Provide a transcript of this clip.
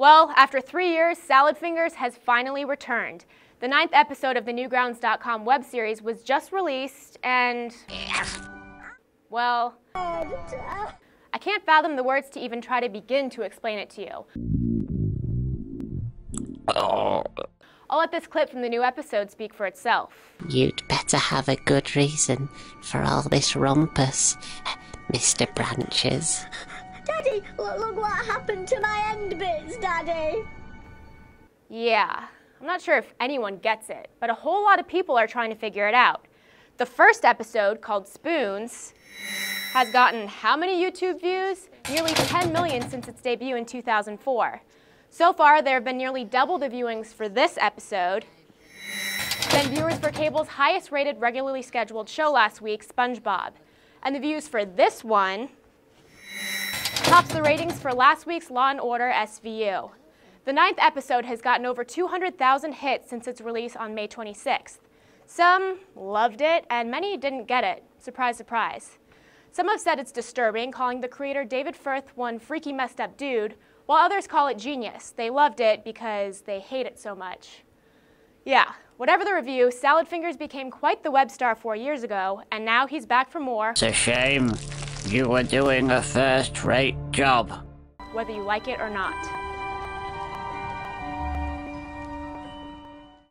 Well, after three years, Salad Fingers has finally returned. The ninth episode of the Newgrounds.com web series was just released, and. Well. I can't fathom the words to even try to begin to explain it to you. I'll let this clip from the new episode speak for itself. You'd better have a good reason for all this rumpus, Mr. Branches. Daddy, look, look what happened to my end bits, Daddy. Yeah, I'm not sure if anyone gets it, but a whole lot of people are trying to figure it out. The first episode, called Spoons, has gotten how many YouTube views? Nearly 10 million since its debut in 2004. So far, there have been nearly double the viewings for this episode than viewers for cable's highest rated regularly scheduled show last week, SpongeBob. And the views for this one tops the ratings for last week's Law & Order SVU. The ninth episode has gotten over 200,000 hits since its release on May 26th. Some loved it, and many didn't get it. Surprise, surprise. Some have said it's disturbing, calling the creator David Firth one freaky messed up dude, while others call it genius. They loved it because they hate it so much. Yeah, whatever the review, Salad Fingers became quite the web star four years ago, and now he's back for more. It's a shame. You were doing a first rate job. Whether you like it or not.